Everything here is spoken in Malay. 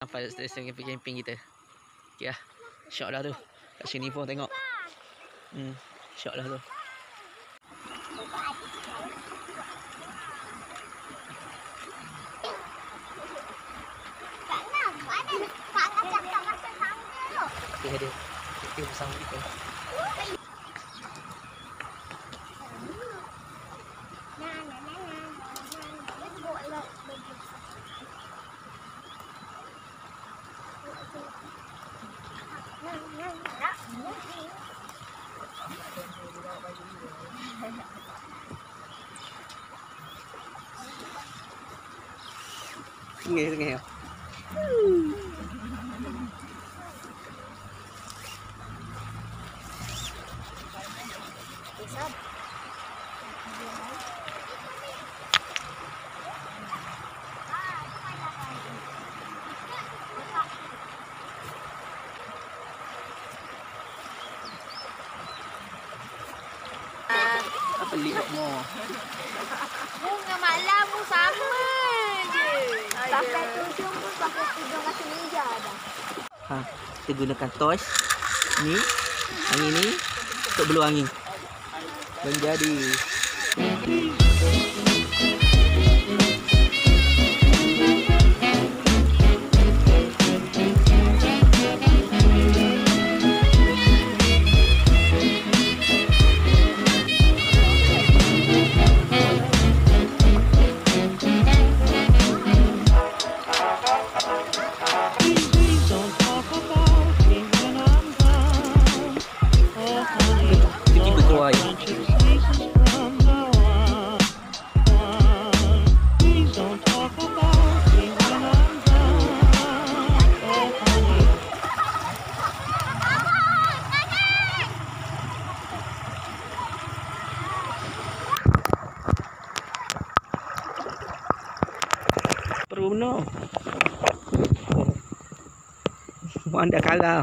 Sampai stesen camping, camping kita. Okay lah. Syok dah tu. Kat sini pun tengok. Hmm. Syok dah tu. Tu? Dia. Dia bersama kita. nghe nghèo nghèo Apa lihat more? Bunga malam pun sama je. Pakai tudung pun pakai tudung kaki ninja dah. Ha, kita gunakan torch ni, angin ni untuk belur angin. Menjadi tiba-tiba Bruno. Oh. Anda kalah.